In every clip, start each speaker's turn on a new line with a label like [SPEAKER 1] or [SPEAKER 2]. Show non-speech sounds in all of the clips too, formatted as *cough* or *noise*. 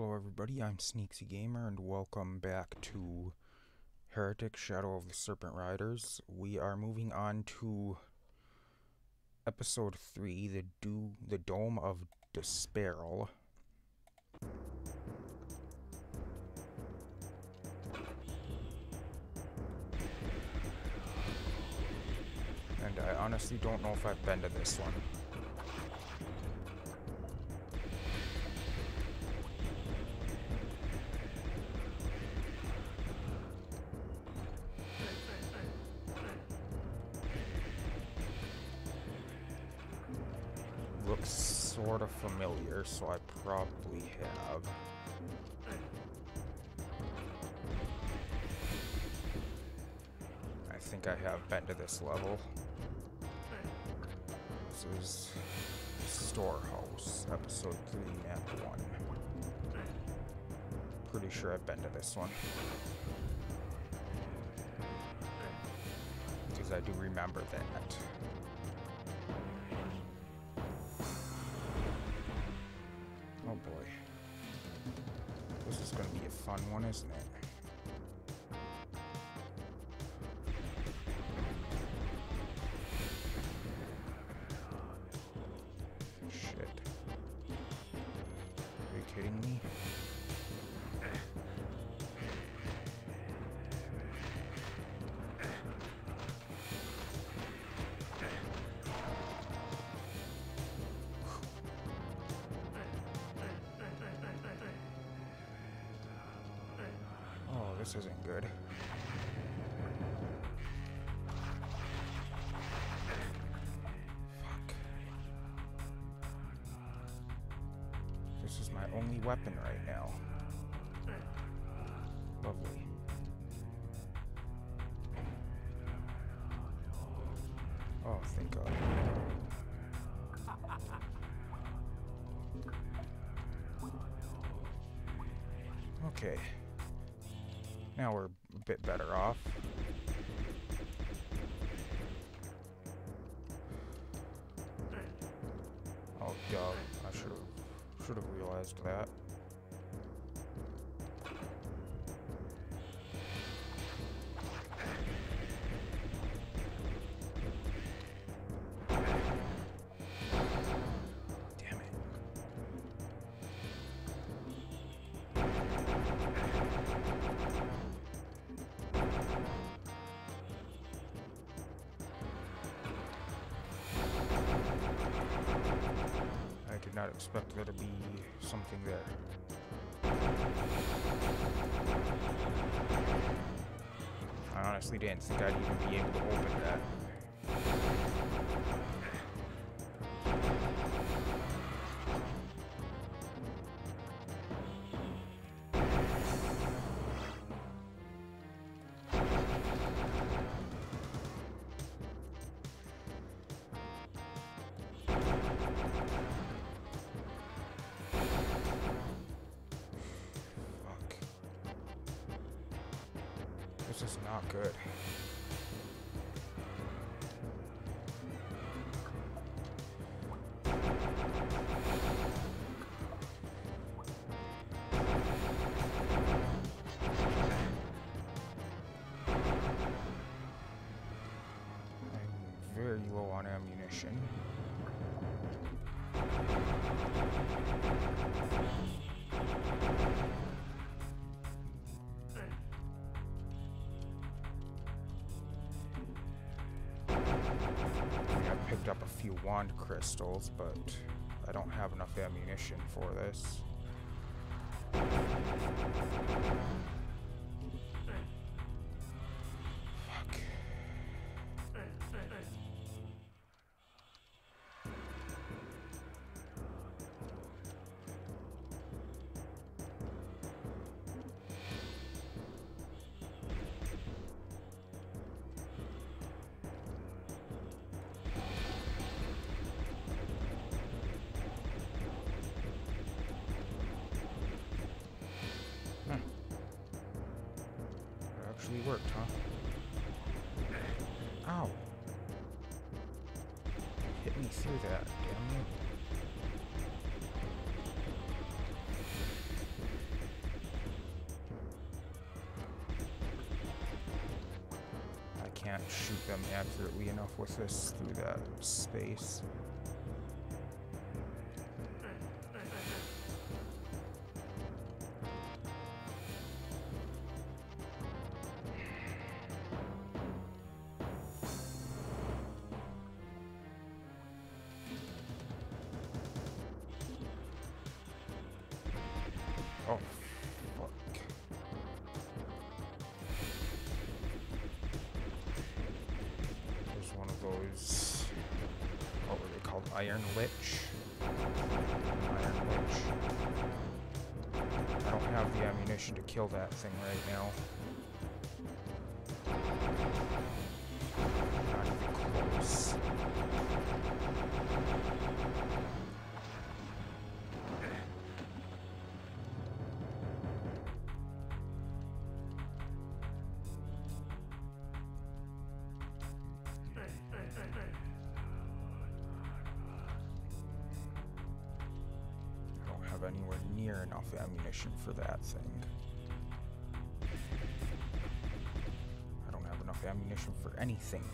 [SPEAKER 1] Hello everybody, I'm Sneaksie Gamer and welcome back to Heretic Shadow of the Serpent Riders. We are moving on to episode 3, the do the Dome of Despair. And I honestly don't know if I've been to this one. Familiar, so I probably have. I think I have been to this level. This is Storehouse, episode 3, map 1. Pretty sure I've been to this one. Because I do remember that. Boy. This is gonna be a fun one, isn't it? This isn't good. Fuck. This is my only weapon right now. Bit better off. Oh, God. I should have should have realized that. Not expect there to be something there. I honestly didn't think I'd even be able to open that. Very low on ammunition. Picked up a few wand crystals, but I don't have enough ammunition for this. through that, damn shoot them accurately enough with this through that space. Iron Lich? Iron Lich. I don't have the ammunition to kill that thing right now. Thing. I don't have enough ammunition for anything.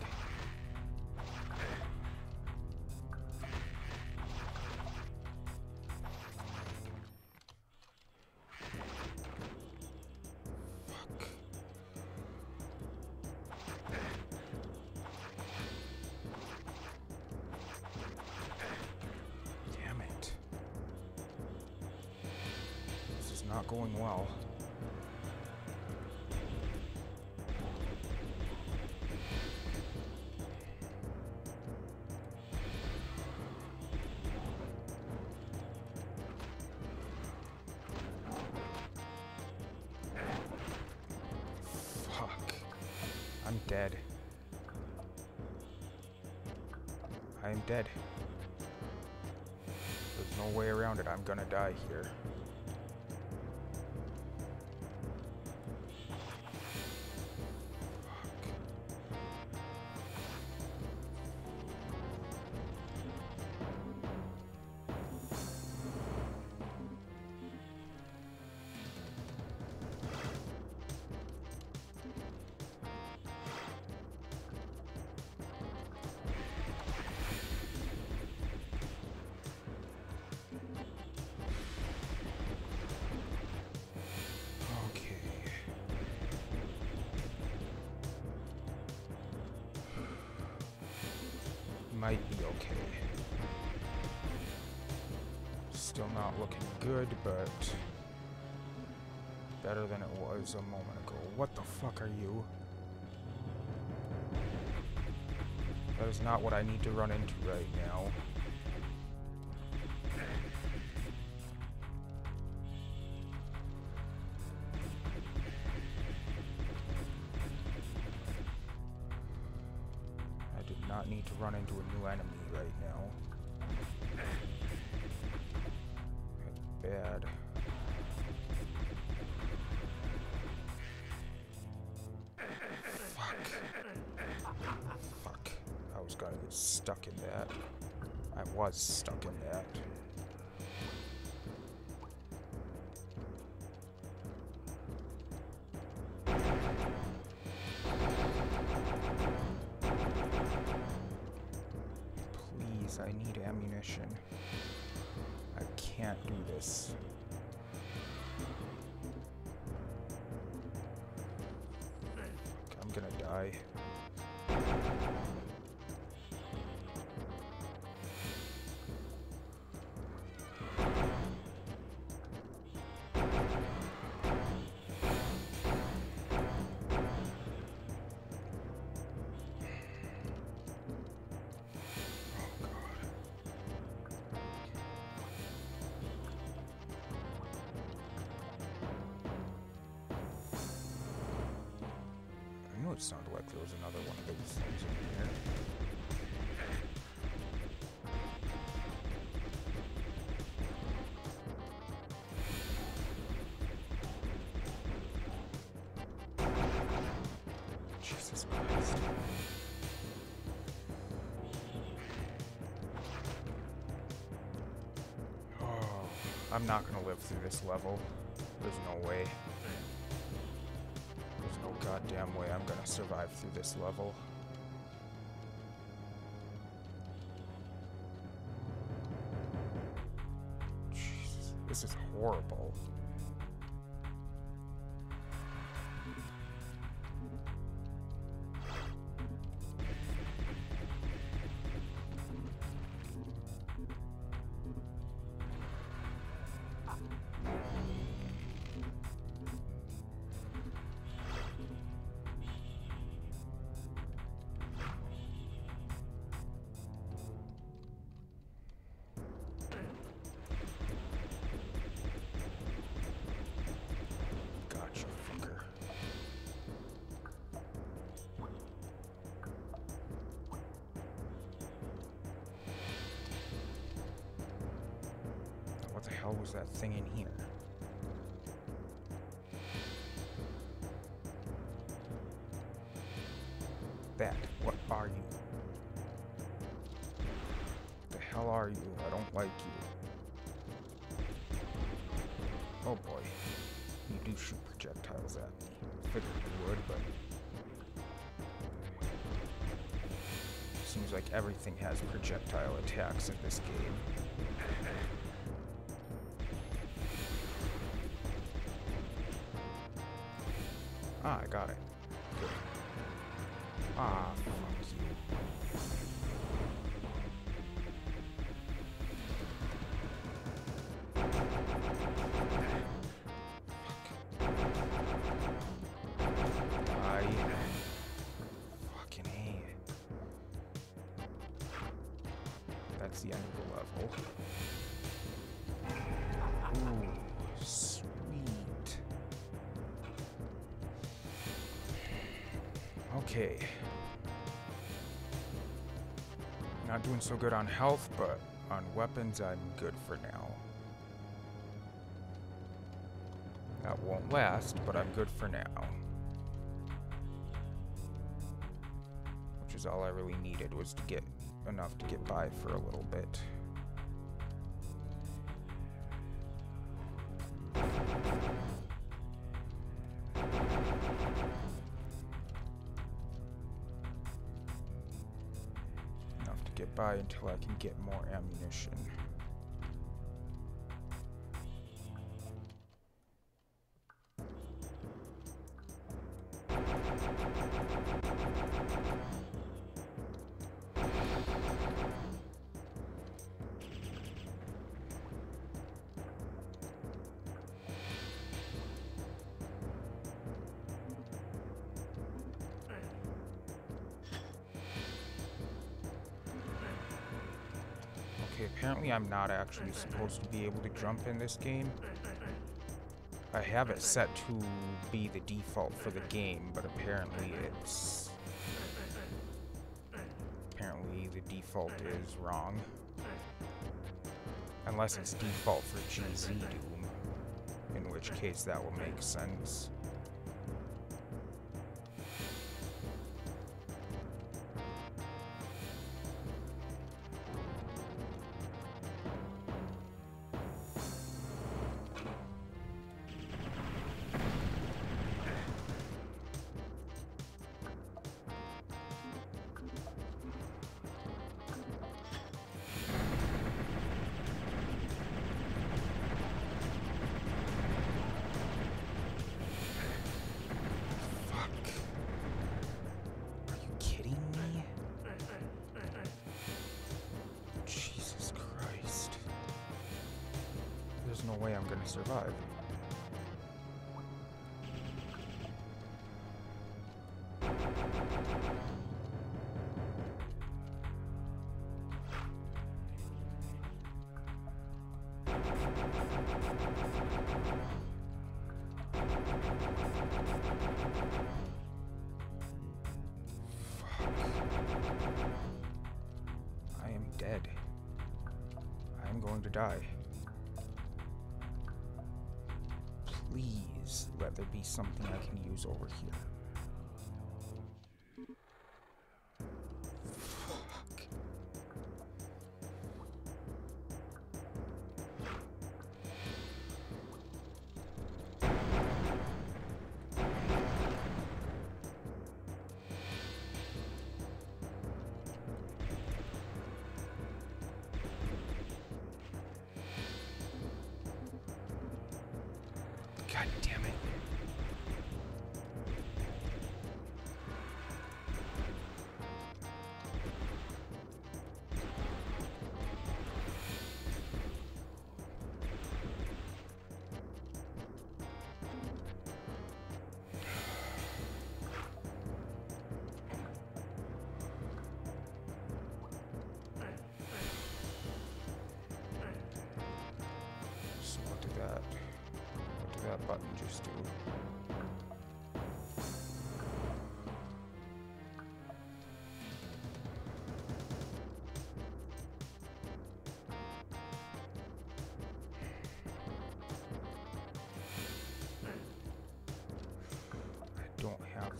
[SPEAKER 1] Dead. There's no way around it. I'm gonna die here. A moment ago. What the fuck are you? That is not what I need to run into right now. Stuck in that. I was stuck in that. Please, I need ammunition. I can't do this. I'm gonna die. Like there was another one of those things in here. Jesus Christ. Oh, I'm not gonna live through this level. There's no way goddamn way I'm gonna survive through this level. This is horrible. Hell was that thing in here? That, what are you? The hell are you? I don't like you. Oh boy. You do shoot projectiles at me. Figured you would, but... Seems like everything has projectile attacks in this game. The end of the level. Okay. Not doing so good on health, but on weapons, I'm good for now. That won't last, but I'm good for now. Which is all I really needed was to get enough to get by for a little bit. Enough to get by until I can get more ammunition. I'm not actually supposed to be able to jump in this game. I have it set to be the default for the game, but apparently it's... Apparently the default is wrong. Unless it's default for GZ Doom, in which case that will make sense. No way I'm gonna survive. I am dead. I am going to die. Be something I can use over here.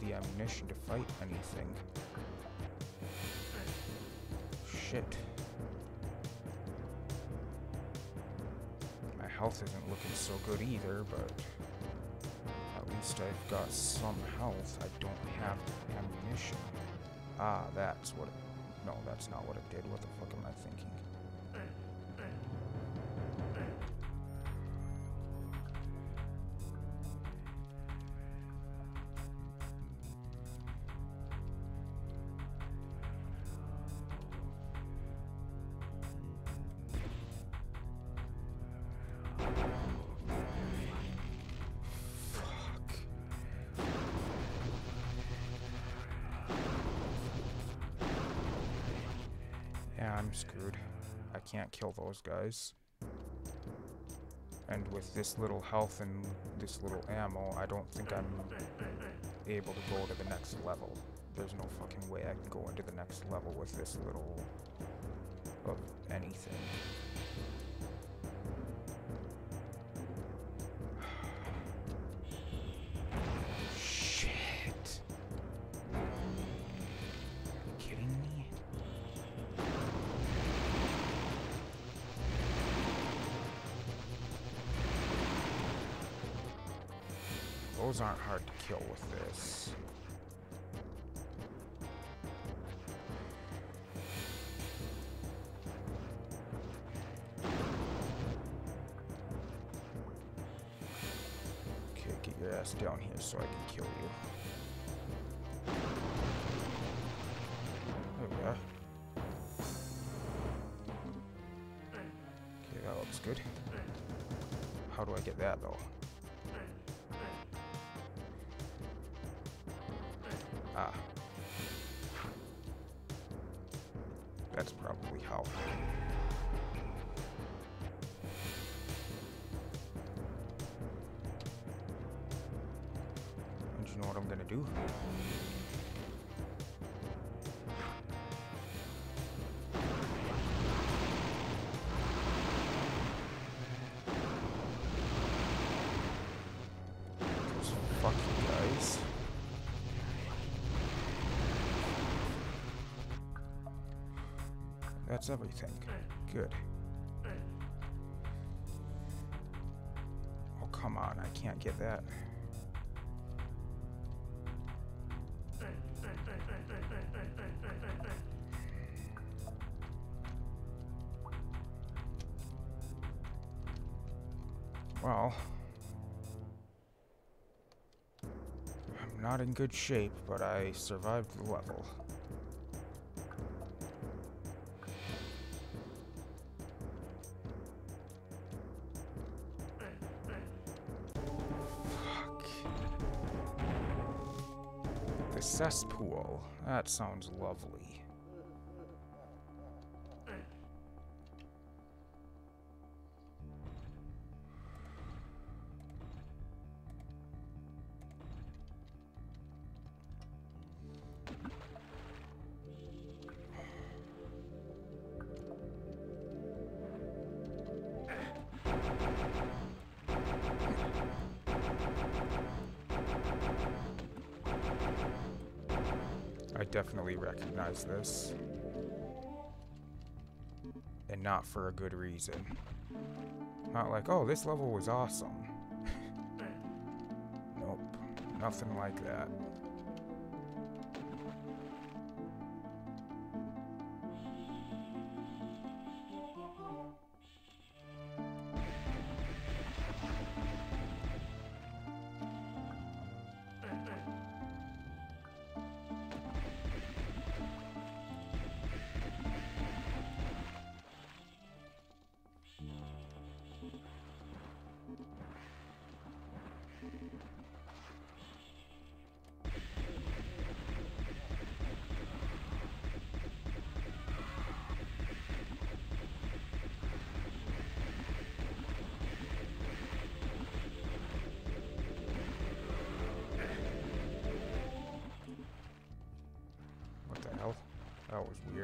[SPEAKER 1] The ammunition to fight anything. Shit. My health isn't looking so good either, but at least I've got some health. I don't have ammunition. Ah, that's what it... No, that's not what it did. What the fuck am I thinking? Guys. And with this little health and this little ammo, I don't think I'm able to go to the next level. There's no fucking way I can go into the next level with this little of anything. Those aren't hard to kill with this. Okay, get your ass down here so I can kill you. There we are. Okay, that looks good. How do I get that though? That's probably how. And you know what I'm gonna do? Everything. Good. Oh, come on. I can't get that. Well, I'm not in good shape, but I survived the level. Cesspool. That sounds lovely. Recognize this. And not for a good reason. Not like, oh, this level was awesome. *laughs* nope. Nothing like that.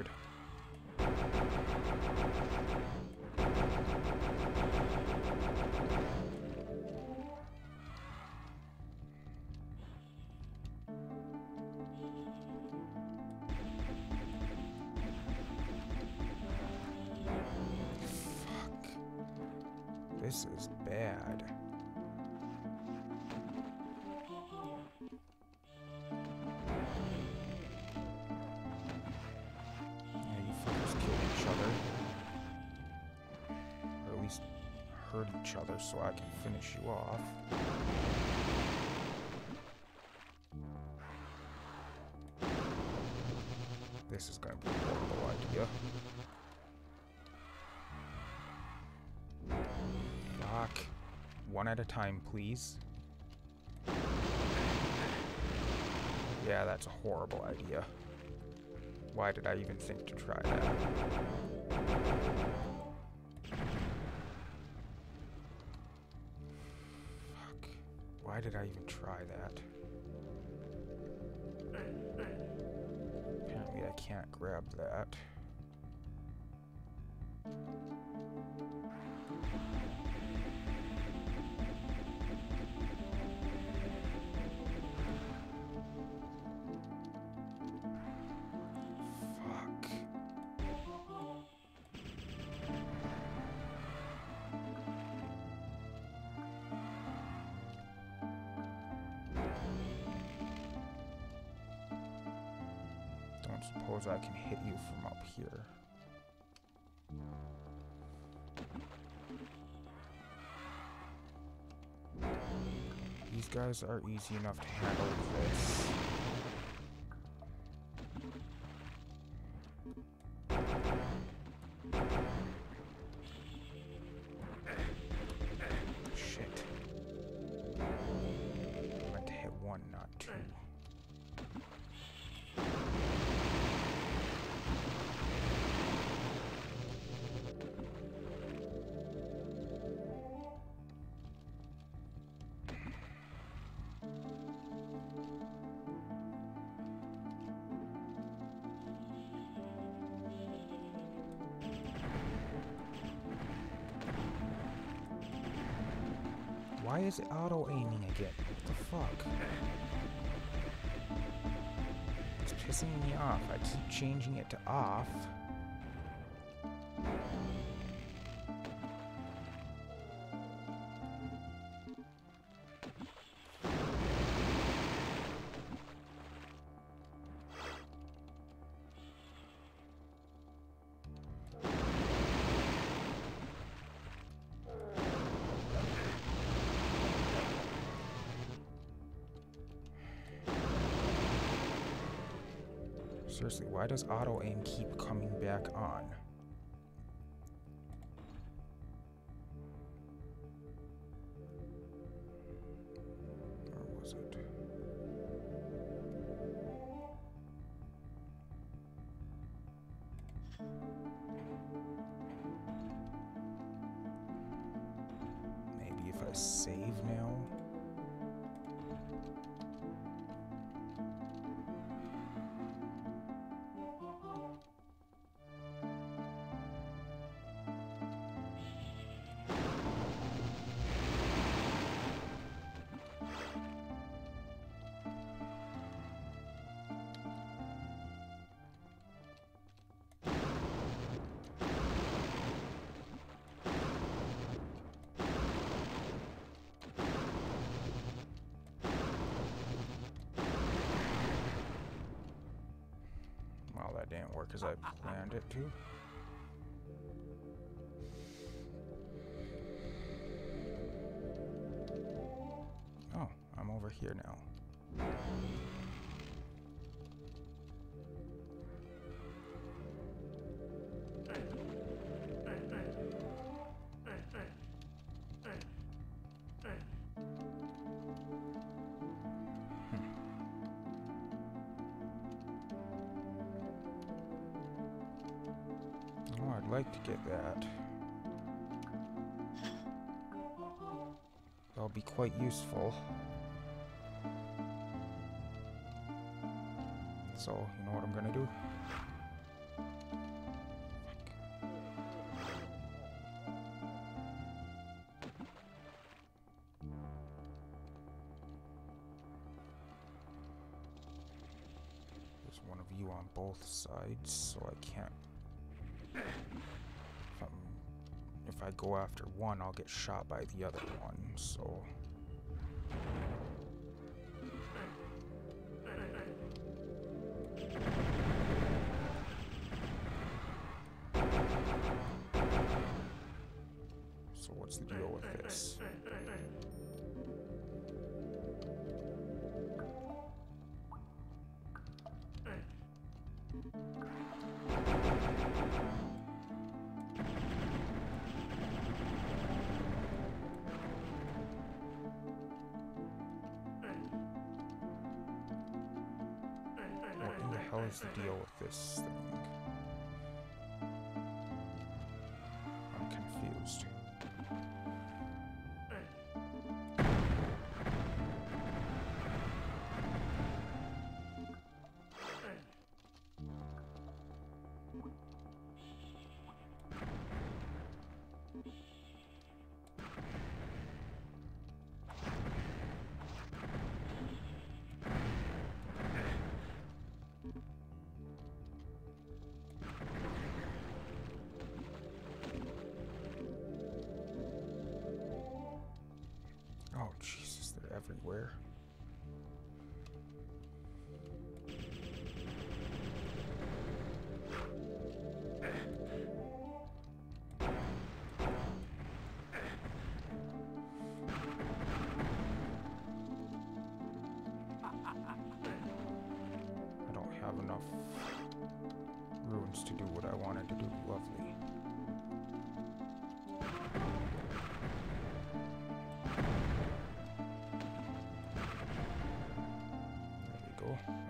[SPEAKER 1] weird. This is bad. Hurt each other so I can finish you off. This is gonna be a horrible idea. One at a time, please. Yeah, that's a horrible idea. Why did I even think to try that? Why did I even try that? Apparently I can't grab that. Suppose I can hit you from up here. These guys are easy enough to handle this. Is it auto aiming again? What the fuck? It's pissing me off. I keep changing it to off. Why does auto aim keep coming back on? Or was it? Maybe if I save as I planned it to. Oh, I'm over here now. Like to get that. That'll be quite useful. So, you know what I'm gonna do? There's one of you on both sides, so I can't go after one, I'll get shot by the other one, so... So what's the deal with this? The deal with this thing? Everywhere. I don't have enough runes to do what I wanted to do. Lovely.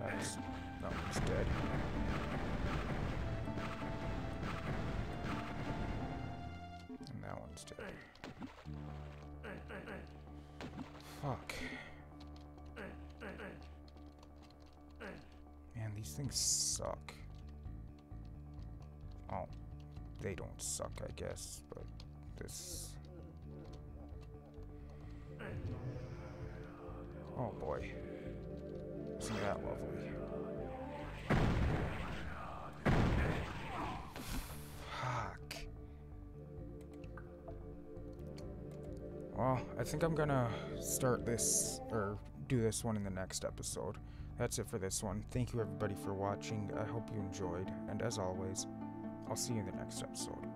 [SPEAKER 1] That's that one's dead. And that one's dead. Fuck. Man, these things suck. Oh, they don't suck, I guess, but this. Oh boy. Isn't that lovely? Fuck. Well, I think I'm gonna start this, or do this one in the next episode. That's it for this one. Thank you everybody for watching. I hope you enjoyed, and as always, I'll see you in the next episode.